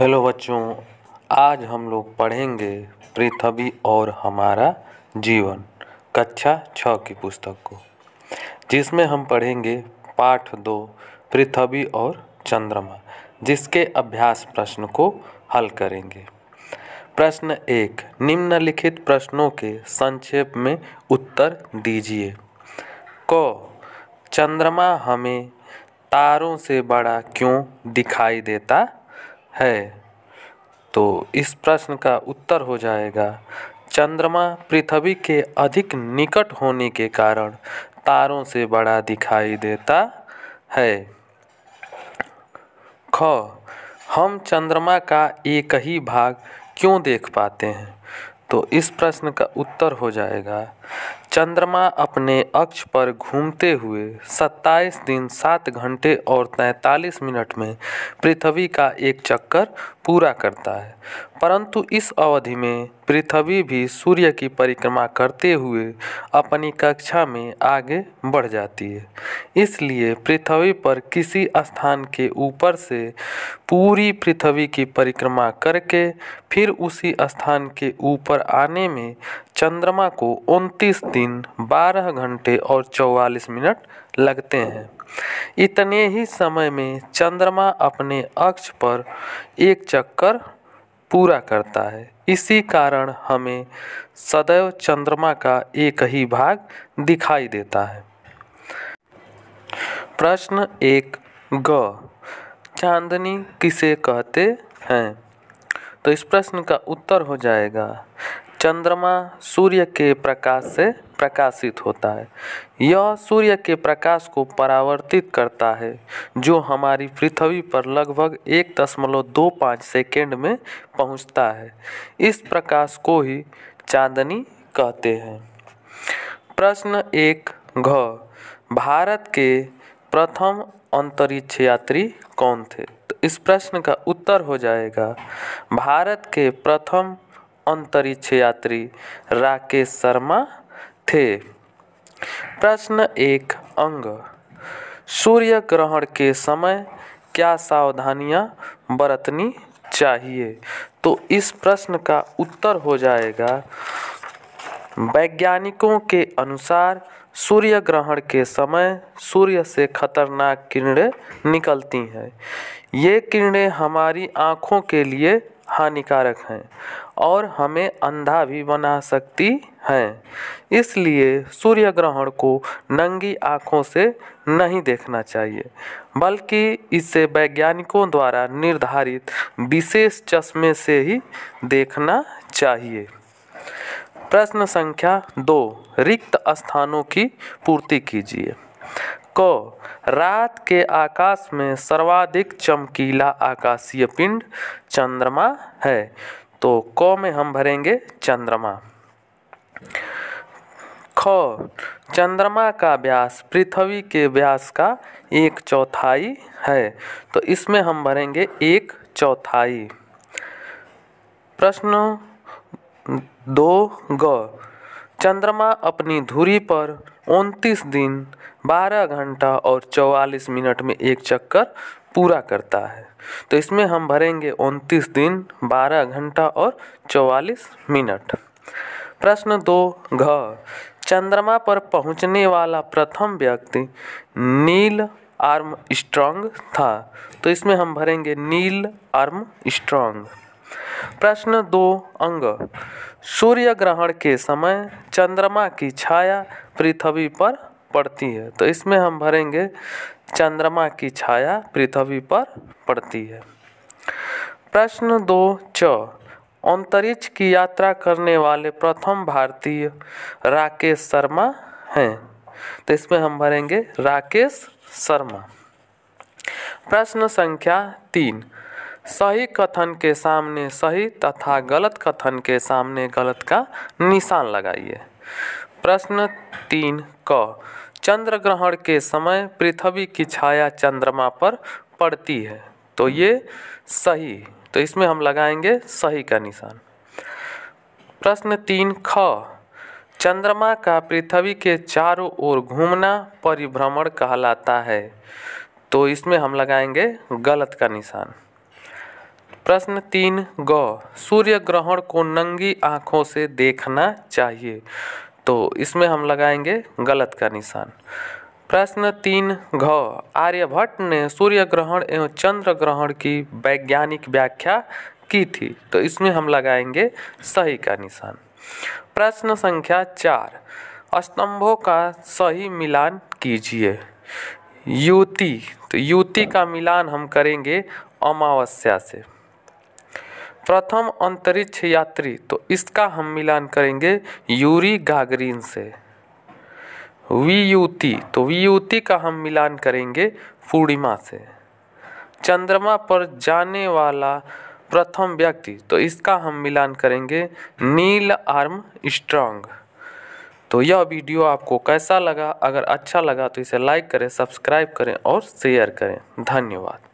Hello बच्चों, आज हम लोग पढ़ेंगे पृथ्वी और हमारा जीवन, कक्षा छ की पुस्तक को, जिसमें हम पढ़ेंगे पाठ दो, पृथ्वी और चंद्रमा, जिसके अभ्यास प्रश्न को हल करेंगे। प्रश्न एक, निम्नलिखित प्रश्नों के संक्षेप में उत्तर दीजिए। क, चंद्रमा हमें तारों से बड़ा क्यों दिखाई देता है। तो इस प्रश्न का उत्तर हो जाएगा, चंद्रमा पृथ्वी के अधिक निकट होने के कारण तारों से बड़ा दिखाई देता है। ख, हम चंद्रमा का एक ही भाग क्यों देख पाते हैं? तो इस प्रश्न का उत्तर हो जाएगा चंद्रमा अपने अक्ष पर घूमते हुए 27 दिन 7 घंटे और 43 मिनट में पृथ्वी का एक चक्कर पूरा करता है। परंतु इस अवधि में पृथ्वी भी सूर्य की परिक्रमा करते हुए अपनी कक्षा में आगे बढ़ जाती है। इसलिए पृथ्वी पर किसी स्थान के ऊपर से पूरी पृथ्वी की परिक्रमा करके फिर उसी स्थान के ऊपर आने में चंद्रमा को 29 दिन 12 घंटे और 44 मिनट लगते हैं। इतने ही समय में चंद्रमा अपने अक्ष पर एक चक्कर पूरा करता है। इसी कारण हमें सदैव चंद्रमा का एक ही भाग दिखाई देता है। प्रश्न एक, ग। चांदनी किसे कहते हैं? तो इस प्रश्न का उत्तर हो जाएगा। चंद्रमा सूर्य के प्रकाश से प्रकाशित होता है। यह सूर्य के प्रकाश को परावर्तित करता है, जो हमारी पृथ्वी पर लगभग एक दशमलव दो पाँच सेकेंड में पहुँचता है। इस प्रकाश को ही चांदनी कहते हैं। प्रश्न एक, घ, भारत के प्रथम अंतरिक्ष यात्री कौन थे? तो इस प्रश्न का उत्तर हो जाएगा, भारत के प्रथम अंतरिक्ष यात्री राकेश शर्मा थे। प्रश्न एक अंग। सूर्य ग्रहण के समय क्या सावधानियाँ बरतनी चाहिए? तो इस प्रश्न का उत्तर हो जाएगा। वैज्ञानिकों के अनुसार सूर्य ग्रहण के समय सूर्य से खतरनाक किरणें निकलती हैं। ये किरणें हमारी आँखों के लिए हानिकारक हैं और हमें अंधा भी बना सकती हैं। इसलिए सूर्य ग्रहण को नंगी आँखों से नहीं देखना चाहिए, बल्कि इसे वैज्ञानिकों द्वारा निर्धारित विशेष चश्मे से ही देखना चाहिए। प्रश्न संख्या दो, रिक्त स्थानों की पूर्ति कीजिए। क। रात के आकाश में सर्वाधिक चमकीला आकाशीय पिंड चंद्रमा है। तो क में हम भरेंगे चंद्रमा। ख, चंद्रमा का व्यास, पृथ्वी के व्यास का एक चौथाई है। तो इसमें हम भरेंगे एक चौथाई। प्रश्न दो ग चंद्रमा अपनी धुरी पर 29 दिन 12 घंटा और 44 मिनट में एक चक्कर पूरा करता है। तो इसमें हम भरेंगे 29 दिन 12 घंटा और 44 मिनट। प्रश्न दो घ। चंद्रमा पर पहुँचने वाला प्रथम व्यक्ति नील आर्म स्ट्रॉन्ग था। तो इसमें हम भरेंगे नील आर्म स्ट्रॉन्ग प्रश्न दो अंग। सूर्य ग्रहण के समय चंद्रमा की छाया पृथ्वी पर पड़ती है तो इसमें हम भरेंगे चंद्रमा की छाया पृथ्वी पर पड़ती है। प्रश्न दो च। अंतरिक्ष की यात्रा करने वाले प्रथम भारतीय राकेश शर्मा हैं तो इसमें हम भरेंगे राकेश शर्मा। प्रश्न संख्या तीन। सही कथन के सामने सही तथा गलत कथन के सामने गलत का निशान लगाइए। प्रश्न तीन क चंद्र ग्रहण के समय पृथ्वी की छाया चंद्रमा पर पड़ती है। तो ये सही तो इसमें हम लगाएँगे सही का निशान। प्रश्न तीन ख, चंद्रमा का पृथ्वी के चारों ओर घूमना परिभ्रमण कहलाता है। तो इसमें हम लगाएँगे गलत का निशान। प्रश्न तीन ग सूर्य ग्रहण को नंगी आँखों से देखना चाहिए। तो इसमें हम लगाएँगे गलत का निशान। प्रश्न तीन घ, आर्यभट्ट ने सूर्य ग्रहण एवं चंद्र ग्रहण की वैज्ञानिक व्याख्या की थी। तो इसमें हम लगाएँगे सही का निशान। प्रश्न संख्या चार, स्तंभों का सही मिलान कीजिए। युति तो युति का मिलान हम करेंगे अमावस्या से। प्रथम अंतरिक्ष यात्री तो इसका हम मिलान करेंगे यूरी गागरीन से। वियुति तो वियुति का हम मिलान करेंगे पूर्णिमा से। चंद्रमा पर जाने वाला प्रथम व्यक्ति तो इसका हम मिलान करेंगे नील आर्म स्ट्रॉन्ग तो यह वीडियो आपको कैसा लगा? अगर अच्छा लगा तो इसे लाइक करें, सब्सक्राइब करें और शेयर करें। धन्यवाद।